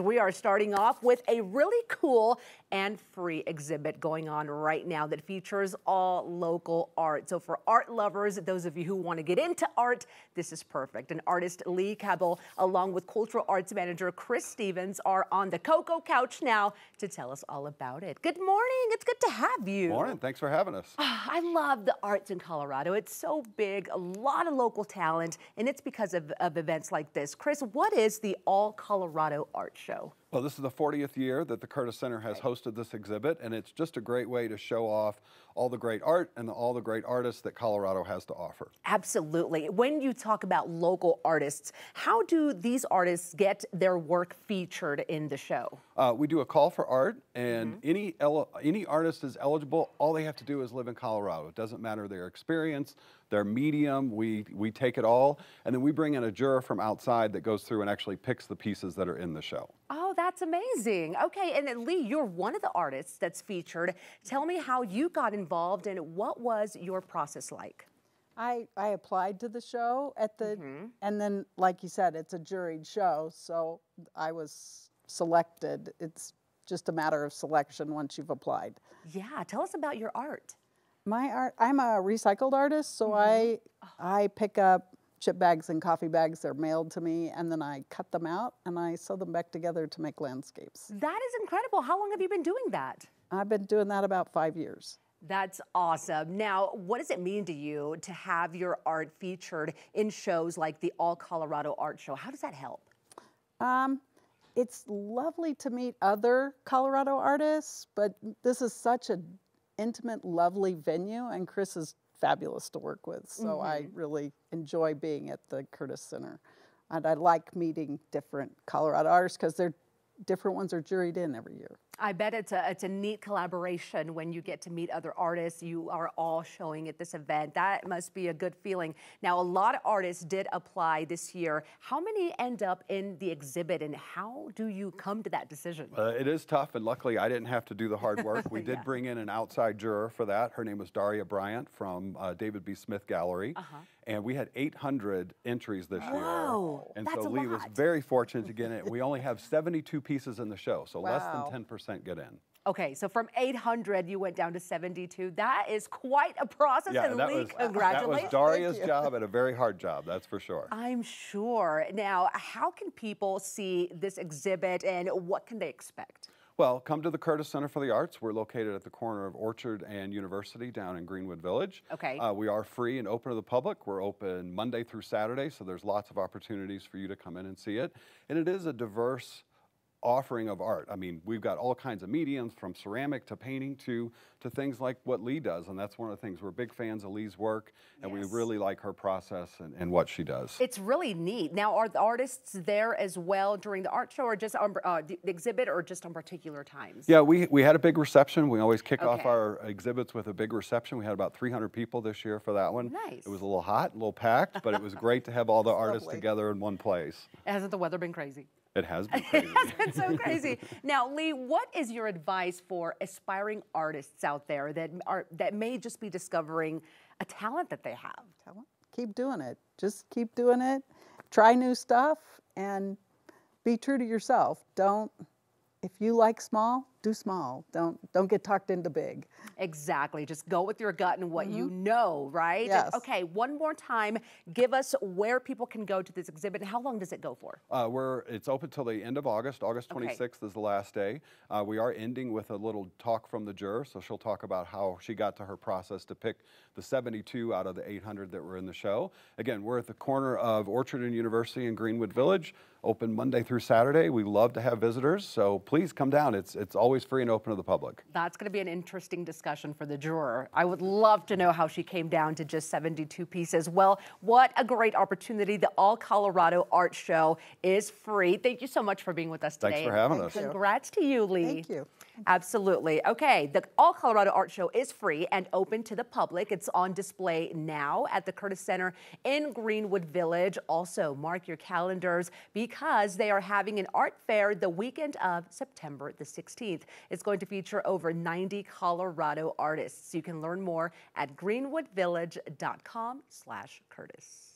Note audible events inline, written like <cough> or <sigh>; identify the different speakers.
Speaker 1: We are starting off with a really cool and free exhibit going on right now that features all local art. So for art lovers, those of you who want to get into art, this is perfect. And artist Lee Cabell, along with cultural arts manager Chris Stevens, are on the Coco Couch now to tell us all about it. Good morning. It's good to have you.
Speaker 2: Morning. Thanks for having us.
Speaker 1: Ah, I love the arts in Colorado. It's so big, a lot of local talent, and it's because of, of events like this. Chris, what is the All Colorado Art Show?
Speaker 2: Well, this is the 40th year that the Curtis Center has hosted this exhibit, and it's just a great way to show off all the great art and all the great artists that Colorado has to offer.
Speaker 1: Absolutely. When you talk about local artists, how do these artists get their work featured in the show?
Speaker 2: Uh, we do a call for art, and mm -hmm. any any artist is eligible. All they have to do is live in Colorado. It doesn't matter their experience, their medium. We we take it all, and then we bring in a juror from outside that goes through and actually picks the pieces that are in the show.
Speaker 1: Oh, that's amazing. Okay, and Lee, you're one of the artists that's featured. Tell me how you got involved and what was your process like?
Speaker 3: I, I applied to the show at the, mm -hmm. and then, like you said, it's a juried show, so I was selected. It's just a matter of selection once you've applied.
Speaker 1: Yeah, tell us about your art.
Speaker 3: My art, I'm a recycled artist, so mm -hmm. I. I pick up chip bags and coffee bags. They're mailed to me, and then I cut them out and I sew them back together to make landscapes.
Speaker 1: That is incredible. How long have you been doing that?
Speaker 3: I've been doing that about five years.
Speaker 1: That's awesome. Now, what does it mean to you to have your art featured in shows like the All Colorado Art Show? How does that help?
Speaker 3: Um, it's lovely to meet other Colorado artists, but this is such an intimate, lovely venue, and Chris is fabulous to work with. So mm -hmm. I mm-hmm. really enjoy being at the Curtis Center. And I like meeting different Colorado artists because they're different ones are juried in every year.
Speaker 1: I bet it's a, it's a neat collaboration when you get to meet other artists. You are all showing at this event. That must be a good feeling. Now, a lot of artists did apply this year. How many end up in the exhibit and how do you come to that decision?
Speaker 2: Uh, it is tough, and luckily I didn't have to do the hard work. <laughs> We did yeah. bring in an outside juror for that. Her name was Daria Bryant from uh, David B. Smith Gallery. Uh -huh. And we had 800 entries this year.
Speaker 1: Whoa,
Speaker 2: and
Speaker 1: so
Speaker 2: Lee
Speaker 1: lot.
Speaker 2: was very fortunate to get it. We only have 72 pieces in the show, so wow. less than 10% get in.
Speaker 1: Okay, so from 800, you went down to 72. That is quite a process,
Speaker 2: yeah,
Speaker 1: and
Speaker 2: that
Speaker 1: Lee,
Speaker 2: was,
Speaker 1: congratulations.
Speaker 2: That was Daria's job and a very hard job, that's for sure.
Speaker 1: I'm sure. Now, how can people see this exhibit and what can they expect?
Speaker 2: Well, come to the Curtis Center for the Arts. We're located at the corner of Orchard and University down in Greenwood Village.
Speaker 1: Okay.
Speaker 2: Uh, we are free and open to the public. We're open Monday through Saturday, so there's lots of opportunities for you to come in and see it. And it is a diverse offering of art. I mean, we've got all kinds of mediums from ceramic to painting to to things like what Lee does, and that's one of the things we're big fans of Lee's work, and yes. we really like her process and, and, what she does.
Speaker 1: It's really neat. Now, are the artists there as well during the art show, or just on uh, the exhibit, or just on particular times?
Speaker 2: Yeah, we we had a big reception. We always kick okay. off our exhibits with a big reception. We had about 300 people this year for that one.
Speaker 1: Nice.
Speaker 2: It was a little hot, a little packed, but it was great to have all the <laughs> artists lovely. together in one place.
Speaker 1: Hasn't the weather been crazy?
Speaker 2: It has been <laughs> crazy.
Speaker 1: it has been so crazy. now, Lee, what is your advice for aspiring artists out there that are that may just be discovering a talent that they have?
Speaker 3: Talent? Keep doing it. Just keep doing it. Try new stuff and be true to yourself. Don't if you like small, do small. Don't don't get tucked into big.
Speaker 1: Exactly. Just go with your gut and what mm -hmm. you mm-hmm. know, right?
Speaker 3: Yes.
Speaker 1: Okay, one more time, give us where people can go to this exhibit and how long does it go for?
Speaker 2: Uh, we're it's open till the end of August. August 26th okay. is the last day. Uh, we are ending with a little talk from the juror, so she'll talk about how she got to her process to pick the 72 out of the 800 that were in the show. Again, we're at the corner of Orchard and University in Greenwood Village. Open Monday through Saturday. We love to have visitors, so please come down. It's it's always free and open to the public.
Speaker 1: That's going to be an interesting discussion for the juror. I would love to know how she came down to just 72 pieces. Well, what a great opportunity. The All Colorado Art Show is free. Thank you so much for being with us today.
Speaker 2: Thanks for having Thank
Speaker 1: us. Congrats to you, Lee.
Speaker 3: Thank you.
Speaker 1: Absolutely. Okay, the All Colorado Art Show is free and open to the public. It's on display now at the Curtis Center in Greenwood Village. Also, mark your calendars because they are having an art fair the weekend of September the 16th. It's going to feature over 90 Colorado artists. You can learn more at greenwoodvillage.com slash Curtis.